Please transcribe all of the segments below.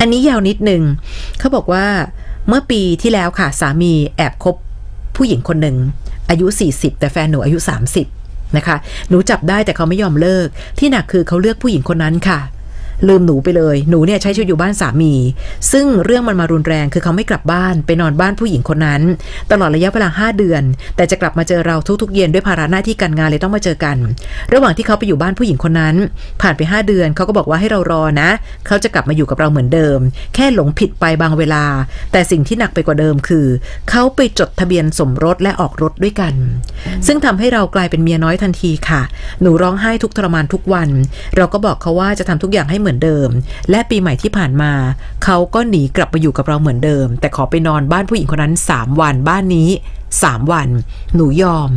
อันนี้ยาวนิดนึงเขาบอกว่าเมื่อปีที่แล้วค่ะ สามีแอบคบผู้หญิงคนหนึ่ง อายุ 40 แต่แฟนหนูอายุ 30 นะคะ หนูจับได้แต่เขาไม่ยอมเลิก ที่หนักคือเขาเลือกผู้หญิงคนนั้นค่ะ ลืมหนูไปเลย หนูเนี่ยใช้ชีวิตอยู่บ้านสามี ซึ่งเรื่องมันมารุนแรงคือเขาไม่กลับบ้านไปนอนบ้านผู้หญิงคนนั้น ตลอดระยะเวลา 5 เดือน แต่จะกลับมาเจอเราทุกๆ เย็นด้วยภาระหน้าที่การงานเลยต้องมาเจอกัน ระหว่างที่เขาไปอยู่บ้านผู้หญิงคนนั้น ผ่านไป 5 เดือนเขาก็บอกว่าให้เรารอนะ เขาจะกลับมาอยู่กับเราเหมือนเดิม แค่หลงผิดไปบางเวลา แต่สิ่งที่หนักไปกว่าเดิมคือ เขาไปจดทะเบียนสมรสและออกรถด้วยกัน ซึ่งทำให้เรากลายเป็นเมียน้อยทันทีค่ะ หนูร้องไห้ทุกทรมานทุกวัน เราก็บอกเขาว่าจะทำทุกอย่างให้เหมือนเดิม และปีใหม่ที่ผ่านมา เขาก็หนีกลับมาอยู่กับเราเหมือนเดิม แต่ขอไปนอนบ้านผู้หญิงคนนั้น 3 วันบ้านนี้3วัน หนูยอม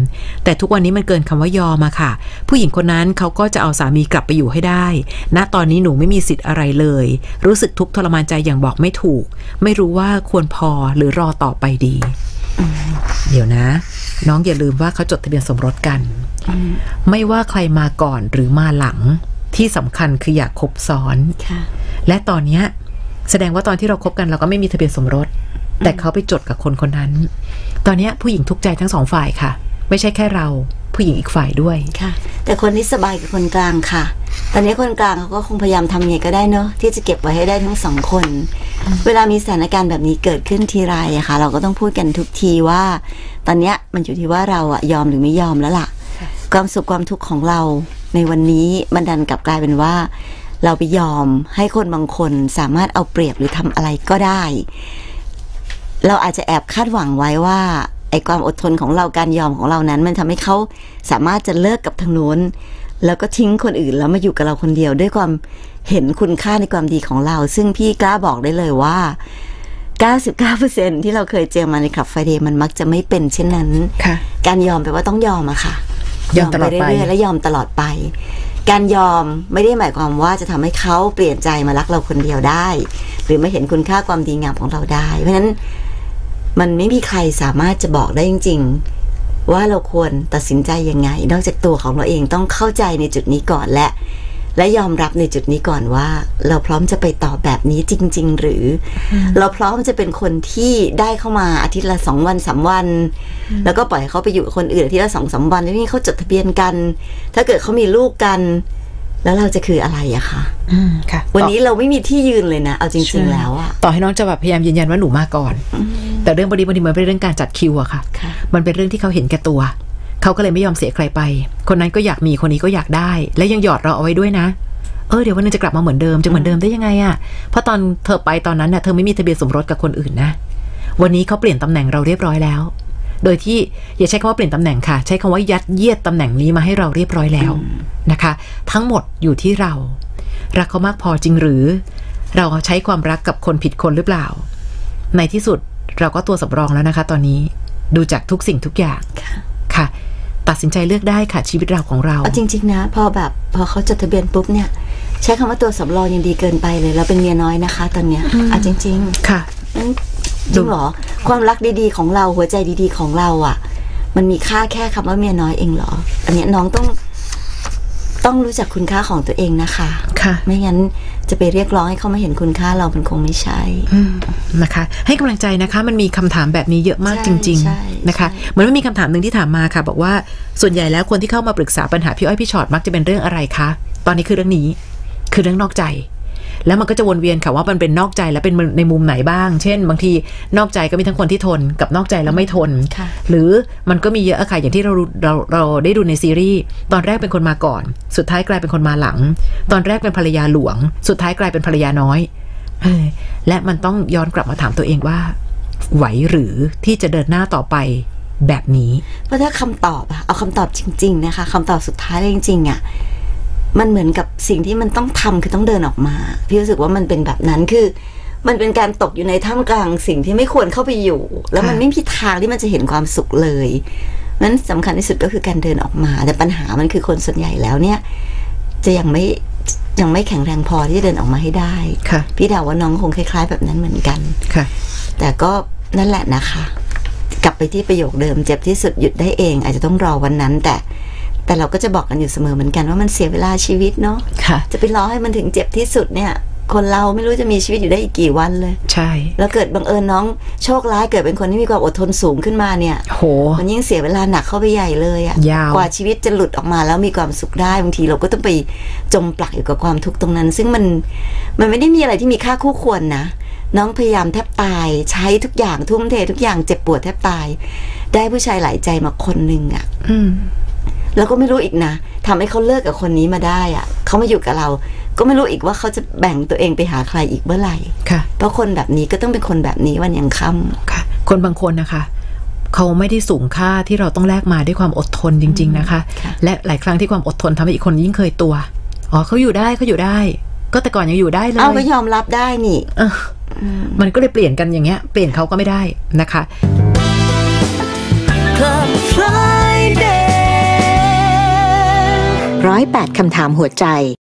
แต่ทุกวันนี้มันเกินคำว่ายอมอะค่ะ ผู้หญิงคนนั้นเขาก็จะเอาสามีกลับไปอยู่ให้ได้ ณ ตอนนี้หนูไม่มีสิทธิ์อะไรเลย รู้สึกทุกข์ทรมานใจอย่างบอกไม่ถูก ไม่รู้ว่าควรพอหรือรอต่อไปดี เดี๋ยวนะ น้องอย่าลืมว่าเขาจดทะเบียนสมรสกัน ไม่ว่าใครมาก่อนหรือมาหลัง ที่สำคัญคืออยากคบซ้อนค่ะและตอนเนี้ยแสดงว่าตอนที่เราคบกันเราก็ไม่มีทะเบียนสมรส แต่เขาไปจดกับคนคนนั้น ตอนเนี้ยผู้หญิงทุกข์ใจทั้งสองฝ่ายค่ะ ไม่ใช่แค่เราผู้หญิงอีกฝ่ายด้วยค่ะ แต่คนที่สบายกับคนกลางค่ะ ตอนนี้คนกลางเขาก็คงพยายามทำยังไงก็ได้เนอะที่จะเก็บไว้ให้ได้ทั้งสองคน เวลามีสถานการณ์แบบนี้เกิดขึ้นทีไรอะค่ะ เราก็ต้องพูดกันทุกทีว่า ตอนเนี้ยมันอยู่ที่ว่าเราอะยอมหรือไม่ยอมแล้วล่ะ ความสุขความทุกข์ของเรา ในวันนี้มันดันกลับกลายเป็นว่า เราไปยอมให้คนบางคนสามารถเอาเปรียบหรือทำอะไรก็ได้ เราอาจจะแอบคาดหวังไว้ว่าไอ้ความอดทนของเราการยอมของเรานั้น มันทำให้เขาสามารถจะเลิกกับทางโน้นแล้วก็ทิ้งคนอื่นแล้วมาอยู่กับเราคนเดียวด้วยความเห็นคุณค่าในความดีของเรา ซึ่งพี่กล้าบอกได้เลยว่า 99%ที่เราเคยเจอมาในคลับไฟเดย์มันมักจะไม่เป็นเช่นนั้นค่ะการยอมแปลว่าต้องยอมอะค่ะ ยอมตลอดไปเรื่อยๆและยอมตลอดไป การยอมไม่ได้หมายความว่าจะทำให้เขาเปลี่ยนใจมารักเราคนเดียวได้ หรือมาเห็นคุณค่าความดีงามของเราได้ เพราะฉะนั้นมันไม่มีใครสามารถจะบอกได้จริง ๆ ว่าเราควรตัดสินใจยังไง นอกจากตัวของเราเองต้องเข้าใจในจุดนี้ก่อนและ และยอมรับในจุดนี้ก่อนว่า เราพร้อมจะไปต่อแบบนี้จริง ๆ หรืออเราพร้อมจะเป็นคนที่ได้เข้ามาอาทิตย์ละสองวันสามวัน แล้วก็ปล่อยให้เขาไปอยู่กับคนอื่นอาทิตย์ละสองสามวันแล้วนี่เขาจดทะเบียนกัน ถ้าเกิดเขามีลูกกัน แล้วเราจะคืออะไรอะคะอืมค่ะ วันนี้เราไม่มีที่ยืนเลยนะเอาจริง ๆ แล้วอะต่อให้น้องจะแบบพยายามยืนยันว่าหนูมาก่อน แต่เรื่องบางทีบางทีมันเป็นเรื่องการจัดคิวอะค่ะค่ะ มันเป็นเรื่องที่เขาเห็นแก่ตัว เขาก็เลยไม่ยอมเสียใครไป คนนั้นก็อยากมีคนนี้ก็อยากได้ และยังหยอดเราเอาไว้ด้วยนะ เออเดี๋ยววันหนึงจะกลับมาเหมือนเดิมจะเหมือนเดิมได้ยังไงอะเพราะตอนเธอไปตอนนั้นน่ะเธอไม่มีทะเบียนสมรสกับคนอื่นนะ วันนี้เขาเปลี่ยนตำแหน่งเราเรียบร้อยแล้ว โดยที่อย่าใช้คำว่าเปลี่ยนตำแหน่งค่ะ ใช้คำว่ายัดเยียดตำแหน่งนี้มาให้เราเรียบร้อยแล้วนะคะ ทั้งหมดอยู่ที่เรา รักเขามากพอจริงหรือ เราใช้ความรักกับคนผิดคนหรือเปล่า ในที่สุดเราก็ตัวสำรองแล้วนะคะ ตอนนี้ดูจากทุกสิ่งทุกอย่าง ตัดสินใจเลือกได้ค่ะชีวิตเราของเราเอาจริง ๆ นะ พอแบบพอเขาจดทะเบียนปุ๊บเนี่ย ใช้คำว่าตัวสำรองยังดีเกินไปเลยเราเป็นเมียน้อยนะคะ ตอนเนี้ยเอาจริง ๆ ค่ะนั้นจริงเหรอ ความรักดีๆของเราหัวใจดีๆของเราอะ มันมีค่าแค่คำว่าเมียน้อยเองเหรอ อันเนี้ยน้องต้องต้องรู้จักคุณค่าของตัวเองนะคะ ค่ะ ไม่งั้น จะไปเรียกร้องให้เขามาเห็นคุณค่าเรามันคงไม่ใช่อืมนะคะ ให้กำลังใจนะคะ มันมีคำถามแบบนี้เยอะมากใช่จริงใช่ๆนะคะใช่เหมือนว่ามีคำถามหนึ่งที่ถามมาค่ะ บอกว่าส่วนใหญ่แล้วคนที่เข้ามาปรึกษาปัญหาพี่อ้อยพี่ชอตมักจะเป็นเรื่องอะไรคะตอนนี้คือเรื่องนี้ คือเรื่องนอกใจ แล้วมันก็จะวนเวียนค่ะว่ามันเป็นนอกใจแล้วเป็นในมุมไหนบ้าง เช่น บางทีนอกใจก็มีทั้งคนที่ทนกับนอกใจแล้วไม่ทนค่ะหรือมันก็มีเยอะอะค่ะอย่างที่เราเราเราได้ดูในซีรีส์ตอนแรกเป็นคนมาก่อน สุดท้ายกลายเป็นคนมาหลัง ตอนแรกเป็นภรรยาหลวง สุดท้ายกลายเป็นภรรยาน้อยเออและมันต้องย้อนกลับมาถามตัวเองว่า ไหวหรือที่จะเดินหน้าต่อไปแบบนี้เพราะถ้าคำตอบอะเอาคำตอบจริง ๆ นะคะคำตอบสุดท้ายเลยจริงๆอะ มันเหมือนกับสิ่งที่มันต้องทำคือต้องเดินออกมา พี่รู้สึกว่ามันเป็นแบบนั้นคือ มันเป็นการตกอยู่ในท่ามกลางสิ่งที่ไม่ควรเข้าไปอยู่ แล้วมันค่ะไม่มีทางที่มันจะเห็นความสุขเลยนั้นสำคัญที่สุดก็คือการเดินออกมา แต่ปัญหามันคือคนส่วนใหญ่แล้วเนี่ย จะยังไม่ยังไม่แข็งแรงพอที่จะเดินออกมาให้ได้ค่ะ พี่เดาว่าน้องคงคล้าย ๆ แบบนั้นเหมือนกันค่ะ แต่ก็นั่นแหละนะคะ กลับไปที่ประโยคเดิมเจ็บที่สุดหยุดได้เอง อาจจะต้องรอวันนั้นแต่ แต่เราก็จะบอกกันอยู่เสมอเหมือนกันว่ามันเสียเวลาชีวิตเนาะค่ะจะไปรอให้มันถึงเจ็บที่สุดเนี่ย คนเราไม่รู้จะมีชีวิตอยู่ได้อีกกี่วันเลย ใช่ แล้วเกิดบังเอิญน้องโชคร้ายเกิดเป็นคนที่มีความอดทนสูงขึ้นมาเนี่ยโหมันยิ่งเสียเวลาหนักเข้าไปใหญ่เลยอะยาวกว่าชีวิตจะหลุดออกมาแล้วมีความสุขได้บางทีเราก็ต้องไปจมปลักอยู่กับความทุกข์ตรงนั้น ซึ่งมันมันไม่ได้มีอะไรที่มีค่าคู่ควรนะน้องพยายามแทบตายใช้ทุกอย่างทุ่มเททุกอย่างเจ็บปวดแทบตาย ได้ผู้ชายหลายใจมาคนหนึ่งอะอืม แล้วก็ไม่รู้อีกนะทำให้เขาเลิกกับคนนี้มาได้อะเขามาอยู่กับเรา ก็ไม่รู้อีกว่าเขาจะแบ่งตัวเองไปหาใครอีกเมื่อไหร่ค่ะเพราะคนแบบนี้ก็ต้องเป็นคนแบบนี้วันยังค่ำค่ะ คนบางคนนะคะเขาไม่ได้สูงค่าที่เราต้องแลกมาด้วยความอดทนจริง ๆนะคะค่ะและหลายครั้งที่ความอดทนทำให้อีกคนยิ่งเคยตัวอ๋อเขาอยู่ได้เขาอยู่ได้ ก็แต่ก่อนยังอยู่ได้เลยเอาก็ยอมรับได้นี่เอออมันก็เลยเปลี่ยนกันอย่างเงี้ย เปลี่ยนเขาก็ไม่ได้นะคะ ร้อยแปดคำถามหัวใจ